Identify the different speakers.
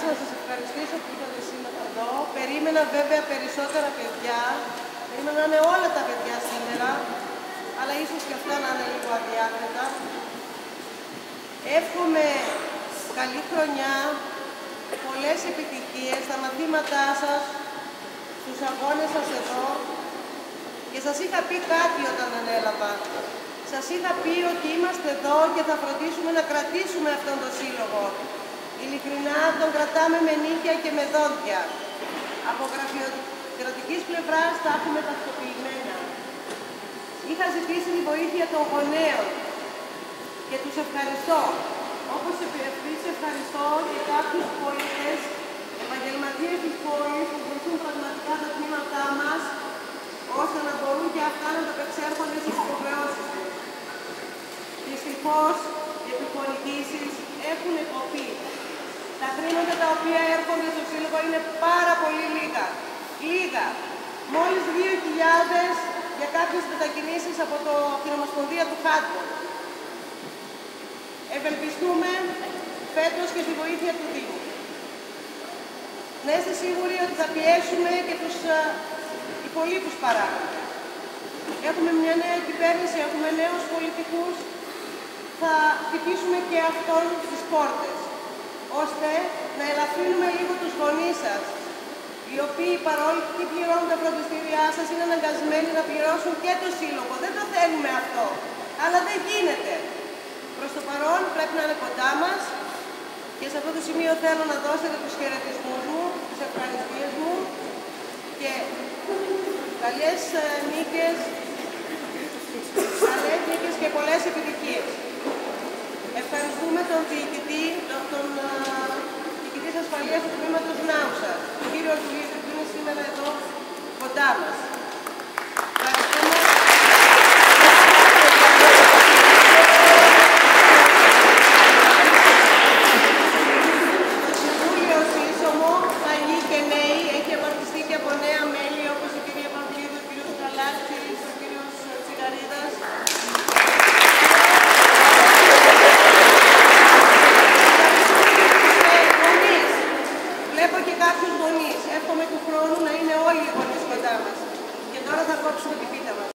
Speaker 1: σας, να σας ευχαριστήσω που ήρθατε σήμερα εδώ. Περίμενα βέβαια περισσότερα παιδιά. Περίμενα να είναι όλα τα παιδιά σήμερα, αλλά ίσως και αυτά να είναι λίγο αδιάθετα. Εύχομαι καλή χρονιά, πολλές επιτυχίες στα μαθήματά σας, στους αγώνες σας εδώ. Και σας είχα πει κάτι όταν ανέλαβα. Σας είχα πει ότι είμαστε εδώ και θα φροντίσουμε να κρατήσουμε αυτόν τον σύλλογο. Ειλικρινά τον κρατάμε με νύχια και με δόντια. Από γραφειοκρατικής πλευράς τα έχουμε ταυτοποιημένα. Είχα ζητήσει τη βοήθεια των γονέων και τους ευχαριστώ. Όπως επίσης ευχαριστώ και κάποιους πολίτες, επαγγελματίες της πόλης που βοηθούν πραγματικά τα τμήματά μας, ώστε να μπορούν και αυτά να τα επεξέρχονται στις υποχρεώσεις τους. Δυστυχώς, οι επιχορηγήσεις έχουν κοπεί. Τα χρήματα τα οποία έρχονται στο Σύλλογο είναι πάρα πολύ λίγα. Λίγα. Μόλις 2.000 για κάποιες μετακινήσεις από το, την Ομοσπονδία του Χάτμπορ. Ευελπιστούμε φέτος και τη βοήθεια του Δήμου. Να είστε σίγουροι ότι θα πιέσουμε και τους υπολείπους παράγοντες. Έχουμε μια νέα κυβέρνηση, έχουμε νέους πολιτικούς. Θα χτυπήσουμε και αυτόν στις πόρτες, ώστε να ελαφρύνουμε λίγο τους γονείς σας, οι οποίοι παρόλοι που πληρώνουν τα φροντιστήριά σας είναι αναγκασμένοι να πληρώσουν και το σύλλογο. Δεν το θέλουμε αυτό, αλλά δεν γίνεται. Προς το παρόν πρέπει να είναι κοντά μας και σε αυτό το σημείο θέλω να δώσετε τους χαιρετισμούς μου, τις ευχαριστίες μου και καλές ε, νίκες, καλές νίκες και πολλές επιτυχίες. Ευχαριστούμε τον διοικητή, τον, τον uh, διοικητή ασφαλείας του τμήματος Νάουσα, τον κύριος Αρχιλίδη που είναι σήμερα εδώ κοντά μας. και κάποιους γονείς. Εύχομαι του χρόνου να είναι όλοι οι γονείς κοντά μας. Και τώρα θα κόψουμε την πίτα μας.